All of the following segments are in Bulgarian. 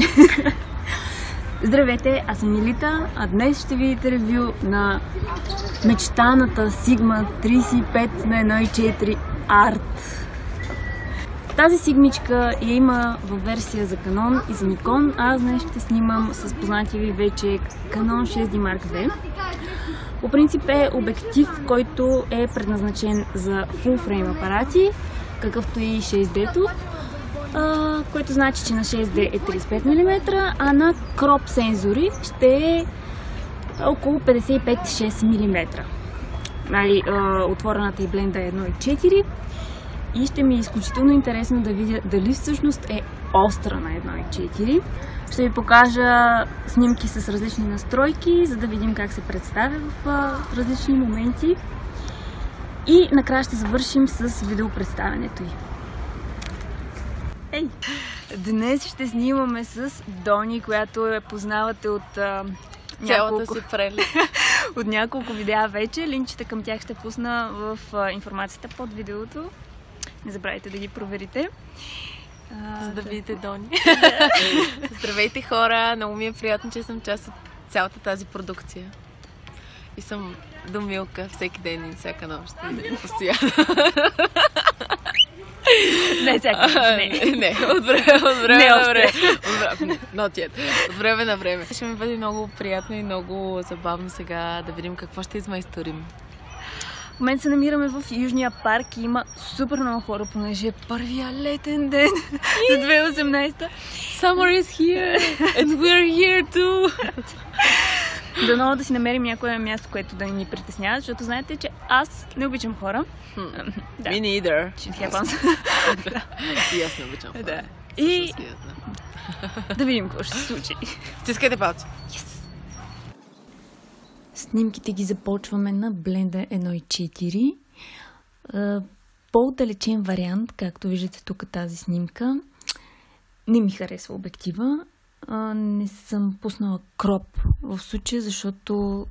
Здравейте, аз съм Милита, а днес ще видите ревю на мечтаната Sigma 35 на 1.4 Art. Тази сигмичка я има в версия за Canon и за Nikon, а аз днес ще снимам с познатия ви вече Canon 6D Mark II. По принцип е обектив, който е предназначен за frame апарати, какъвто и 6D-то, което значи, че на 6D е 35 мм, а на кроп сензори ще е около 55-6 мм. Нали, отворената и бленда е 1.4 и ще ми е изключително интересно да видя дали всъщност е остра на 1.4. Ще ви покажа снимки с различни настройки, за да видим как се представя в различни моменти. И накрая ще завършим с видеопредставянето й. Ей! Днес ще снимаме с Дони, която я познавате от а, няколко... си прелест. от няколко видеа вече. Линчета към тях ще пусна в а, информацията под видеото. Не забравяйте да ги проверите. А, За да видите Дони. Здравейте хора! Много ми е приятно, че съм част от цялата тази продукция. И съм домилка всеки ден и всяка нощ. Постоянно. Не, сякаш не. Не, от време, от време на време. Not yet. От време на време. Ще ми бъде много приятно и много забавно сега да видим какво ще измайсторим. В момента се намираме в Южния парк и има супер много хора, понеже е първия летен ден за 2018. Summer is here and we're here too. Дано да си намерим някое място, което да ни притеснява, защото знаете, че аз не обичам хора. Да. Me neither. И аз не обичам хора. Да. И да видим какво ще се случи. Стискайте палци. Yes. Снимките ги започваме на Blender 1.4. По-отдалечен вариант, както виждате тук тази снимка. Не ми харесва обектива а, не съм пуснала кроп в случая, защото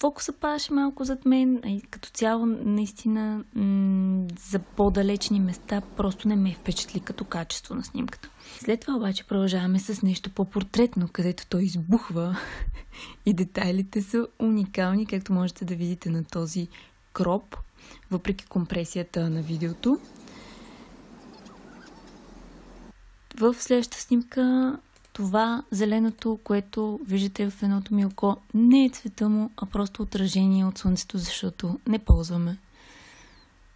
фокуса падаше малко зад мен, а и като цяло наистина м- за по-далечни места просто не ме впечатли като качество на снимката. След това обаче продължаваме с нещо по-портретно, където той избухва и детайлите са уникални, както можете да видите на този кроп, въпреки компресията на видеото. В следващата снимка това зеленото, което виждате в едното ми око, не е цвета му, а просто отражение от слънцето, защото не ползваме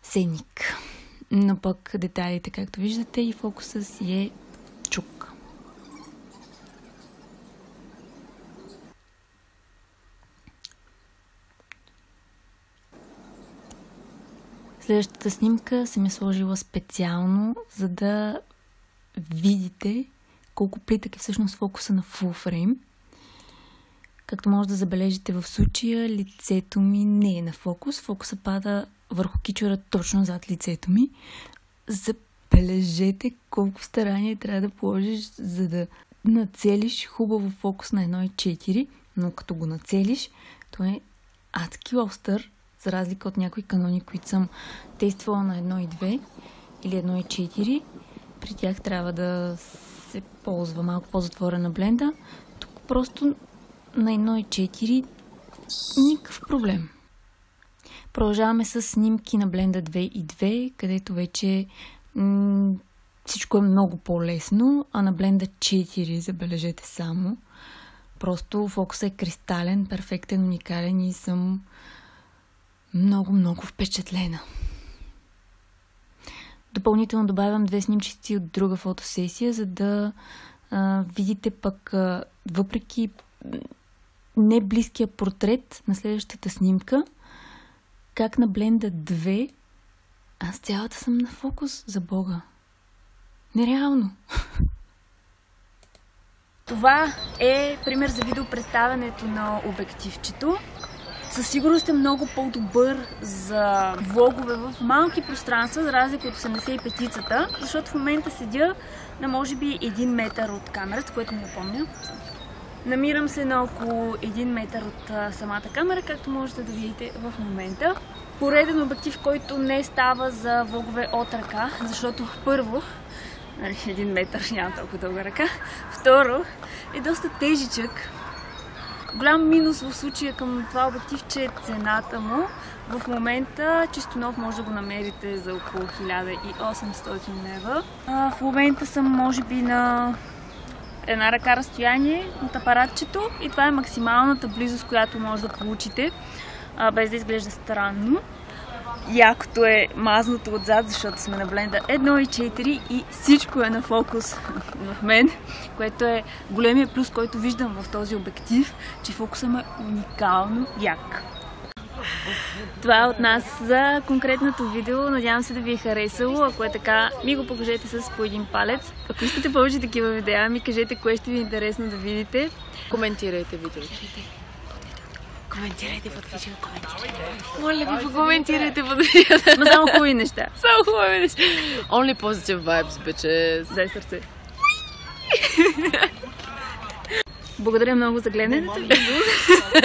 сеник. Но пък детайлите, както виждате, и фокуса си е чук. Следващата снимка съм я сложила специално, за да видите колко плитък е всъщност фокуса на full frame. Както може да забележите в случая, лицето ми не е на фокус. Фокуса пада върху кичура точно зад лицето ми. Забележете колко старание трябва да положиш, за да нацелиш хубаво фокус на 1.4, но като го нацелиш, то е адски остър, за разлика от някои канони, които съм тествала на 1.2 или 1.4. При тях трябва да се ползва малко по-затворена бленда. Тук просто на 1.4 никакъв проблем. Продължаваме с снимки на бленда 2 и 2, където вече м- всичко е много по-лесно, а на бленда 4, забележете само, просто фокусът е кристален, перфектен, уникален и съм много, много впечатлена. Допълнително добавям две снимчици от друга фотосесия, за да а, видите пък, а, въпреки не близкия портрет на следващата снимка, как на бленда 2 аз цялата съм на фокус за Бога. Нереално. Това е пример за видеопредставянето на обективчето със сигурност е много по-добър за влогове в малки пространства, за разлика от 85-цата, защото в момента седя на може би 1 метър от камерата, което ми помня. Намирам се на около 1 метър от самата камера, както можете да видите в момента. Пореден обектив, който не става за влогове от ръка, защото първо Нали, един метър, нямам толкова дълга ръка. Второ, е доста тежичък. Голям минус в случая към това обектив, че е цената му. В момента чисто нов може да го намерите за около 1800 лева. В момента съм може би на една ръка разстояние от апаратчето и това е максималната близост, която може да получите, без да изглежда странно. Якото е мазното отзад, защото сме на бленда 1.4 и всичко е на фокус в мен, което е големия плюс, който виждам в този обектив, че фокусът е уникално як. Това е от нас за конкретното видео. Надявам се да ви е харесало. Ако е така, ми го покажете с по един палец. Ако искате повече такива видеа, ми кажете кое ще ви е интересно да видите. Коментирайте видеото. Коментирайте под видеото, коментирайте. Моля ви, коментирайте под видеото. Ма само хубави неща. Само хубави неща. Only positive vibes, bitches. Дай сърце. Благодаря много за гледането.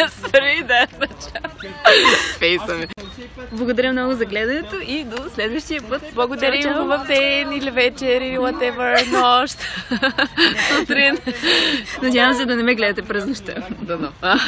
Спри да Фейса ми. Благодаря много за гледането и до следващия път. Благодарим хубав ден или вечер или whatever, нощ, сутрин. Надявам се да не ме гледате през нощта. Дано.